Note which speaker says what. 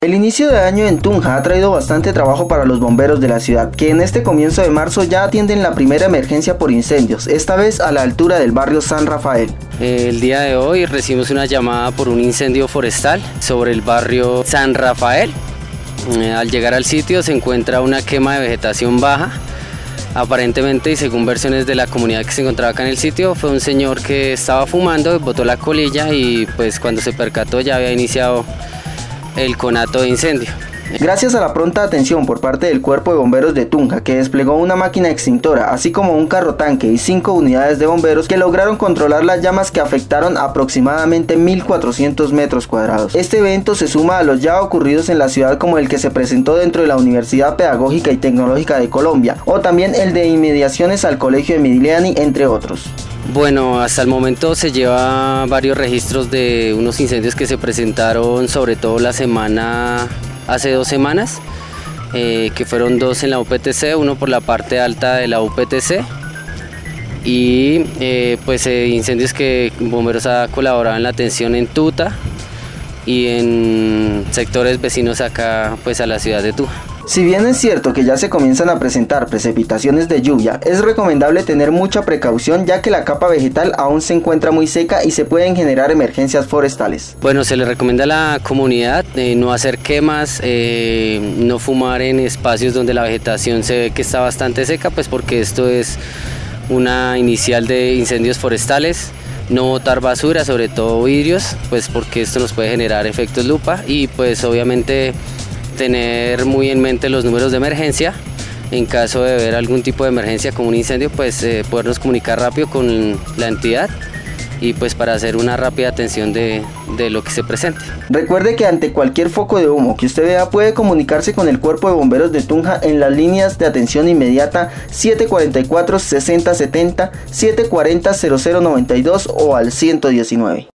Speaker 1: El inicio de año en Tunja ha traído bastante trabajo para los bomberos de la ciudad, que en este comienzo de marzo ya atienden la primera emergencia por incendios, esta vez a la altura del barrio San Rafael.
Speaker 2: El día de hoy recibimos una llamada por un incendio forestal sobre el barrio San Rafael. Eh, al llegar al sitio se encuentra una quema de vegetación baja. Aparentemente y según versiones de la comunidad que se encontraba acá en el sitio, fue un señor que estaba fumando, botó la colilla y pues cuando se percató ya había iniciado el conato de incendio.
Speaker 1: Gracias a la pronta atención por parte del Cuerpo de Bomberos de Tunja, que desplegó una máquina extintora, así como un carro tanque y cinco unidades de bomberos que lograron controlar las llamas que afectaron aproximadamente 1.400 metros cuadrados. Este evento se suma a los ya ocurridos en la ciudad como el que se presentó dentro de la Universidad Pedagógica y Tecnológica de Colombia, o también el de inmediaciones al Colegio de entre otros.
Speaker 2: Bueno, hasta el momento se lleva varios registros de unos incendios que se presentaron sobre todo la semana, hace dos semanas, eh, que fueron dos en la UPTC, uno por la parte alta de la UPTC y eh, pues eh, incendios que bomberos ha colaborado en la atención en Tuta y en sectores vecinos acá pues a la ciudad de Tuja.
Speaker 1: Si bien es cierto que ya se comienzan a presentar precipitaciones de lluvia, es recomendable tener mucha precaución ya que la capa vegetal aún se encuentra muy seca y se pueden generar emergencias forestales.
Speaker 2: Bueno, se le recomienda a la comunidad eh, no hacer quemas, eh, no fumar en espacios donde la vegetación se ve que está bastante seca, pues porque esto es una inicial de incendios forestales no botar basura, sobre todo vidrios, pues porque esto nos puede generar efectos lupa y pues obviamente tener muy en mente los números de emergencia. En caso de ver algún tipo de emergencia como un incendio, pues eh, podernos comunicar rápido con la entidad y pues para hacer una rápida atención de, de, lo que se presente.
Speaker 1: Recuerde que ante cualquier foco de humo que usted vea puede comunicarse con el Cuerpo de Bomberos de Tunja en las líneas de atención inmediata 744-6070, 740-0092 o al 119.